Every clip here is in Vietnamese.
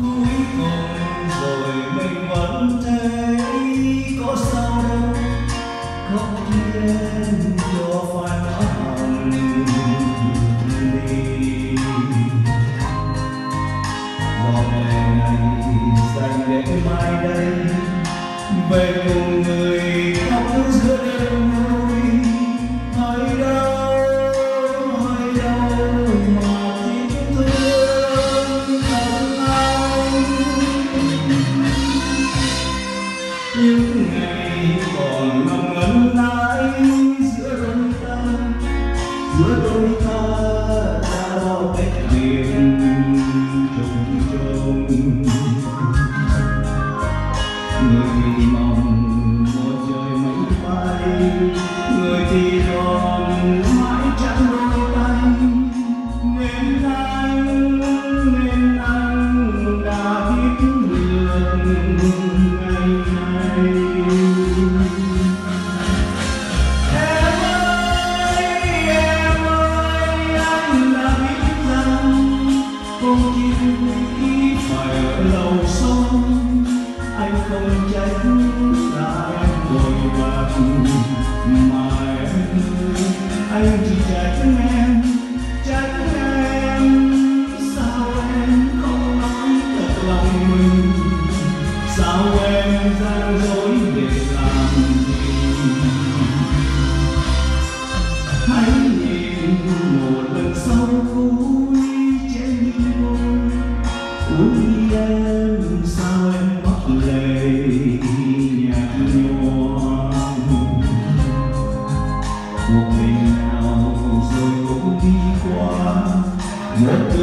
Oh. những ngày còn mong không trách là em vội vàng. Mà em ơi, anh chỉ trách em trách em. Sao em không nói thật lòng mình? Sao em gian dối?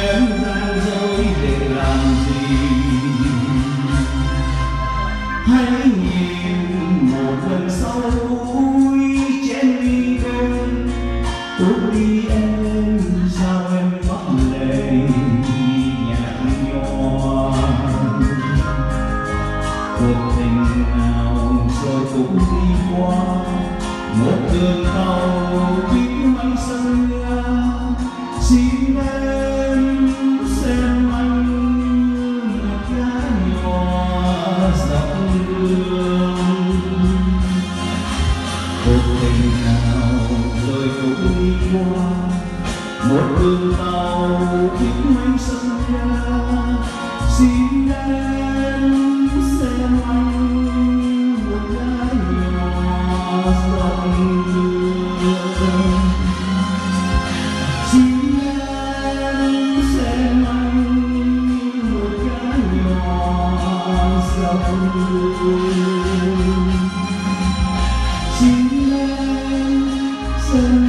em gian dối để làm gì? Hãy nhìn một lần sau vui trên ly đôi Tôi đi em sao em bắt lệ nhạt nhòa cuộc tình nào rồi cũng đi qua, một đường tàu biết mang sân ga tiếng anh ra xin em xem anh một gái nhỏ dòng đường xin em xem anh một gái nhỏ dòng xin em xem